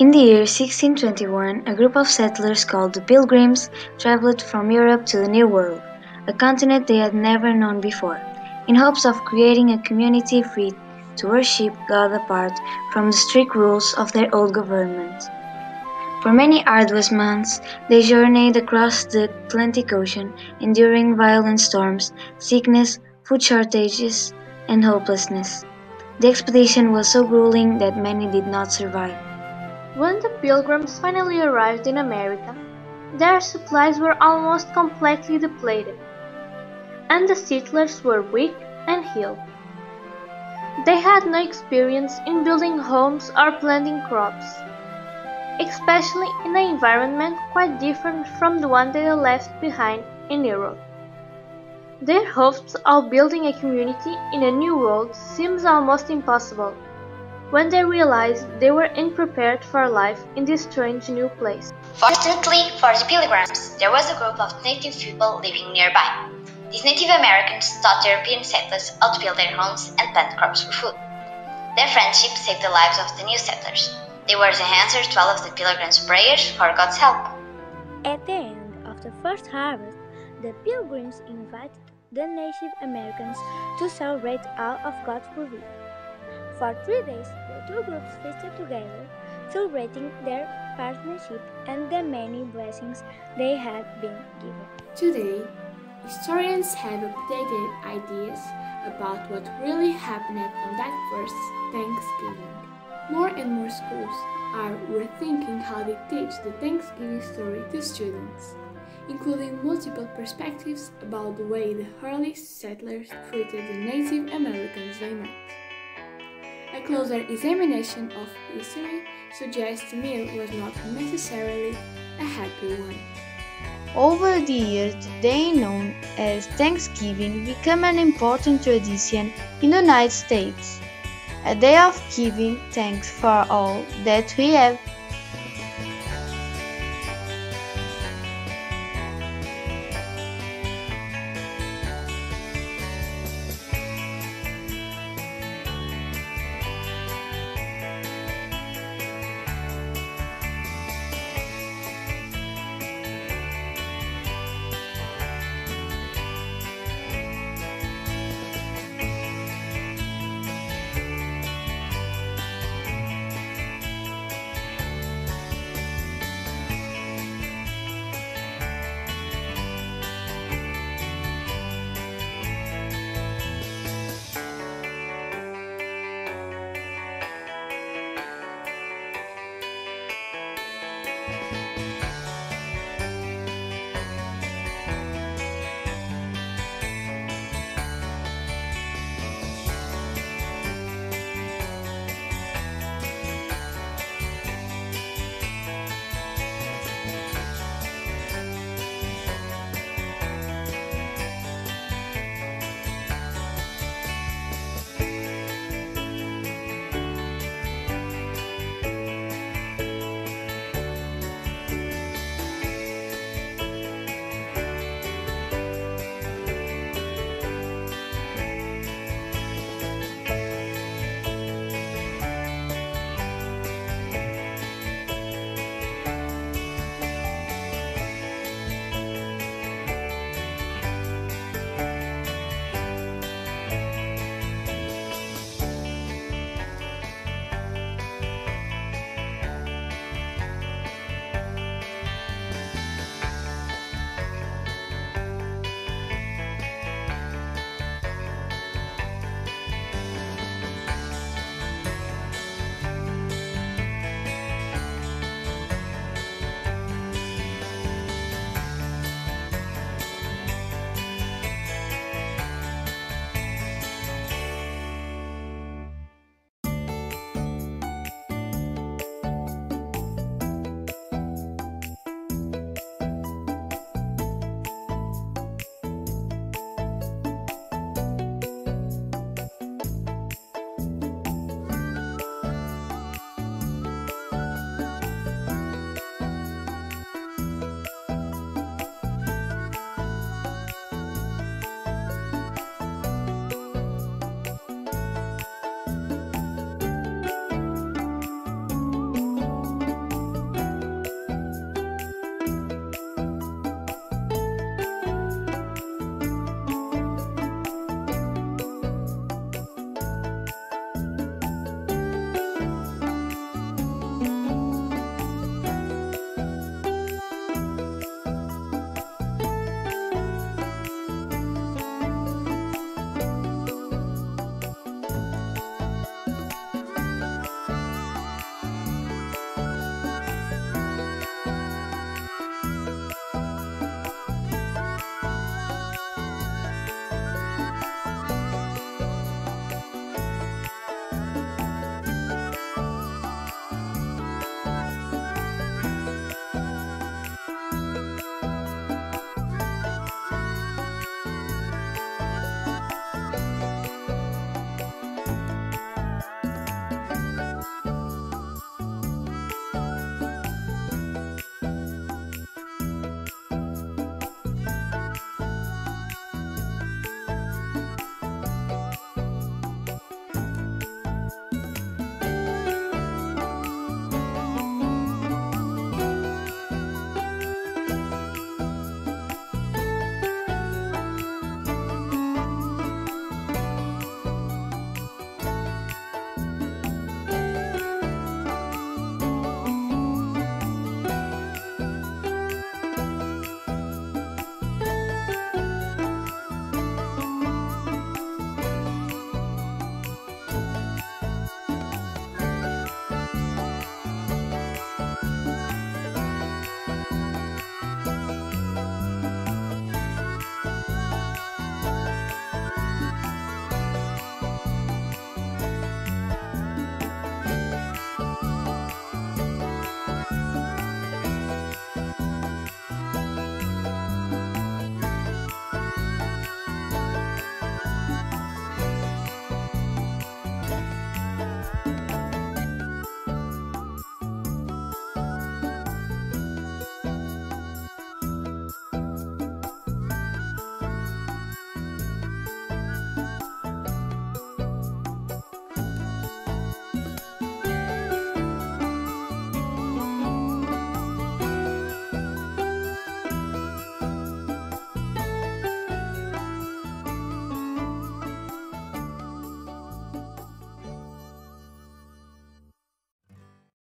In the year 1621, a group of settlers called the Pilgrims traveled from Europe to the New World, a continent they had never known before, in hopes of creating a community free to worship God apart from the strict rules of their old government. For many arduous months, they journeyed across the Atlantic Ocean, enduring violent storms, sickness, food shortages, and hopelessness. The expedition was so grueling that many did not survive. When the pilgrims finally arrived in America, their supplies were almost completely depleted, and the settlers were weak and ill. They had no experience in building homes or planting crops, especially in an environment quite different from the one they left behind in Europe. Their hopes of building a community in a new world seems almost impossible when they realized they were unprepared for life in this strange new place. Fortunately for the pilgrims, there was a group of native people living nearby. These Native Americans taught European settlers how to build their homes and plant crops for food. Their friendship saved the lives of the new settlers. They were the answer to all of the pilgrims' prayers for God's help. At the end of the first harvest, the pilgrims invited the Native Americans to celebrate all of God's provision. For three days, the two groups feasted together, celebrating their partnership and the many blessings they had been given. Today, Historians have updated ideas about what really happened on that first Thanksgiving. More and more schools are rethinking how they teach the Thanksgiving story to students, including multiple perspectives about the way the early settlers treated the Native Americans they met. A closer examination of history suggests the meal was not necessarily a happy one. Over the years, the day known as Thanksgiving became an important tradition in the United States. A day of giving thanks for all that we have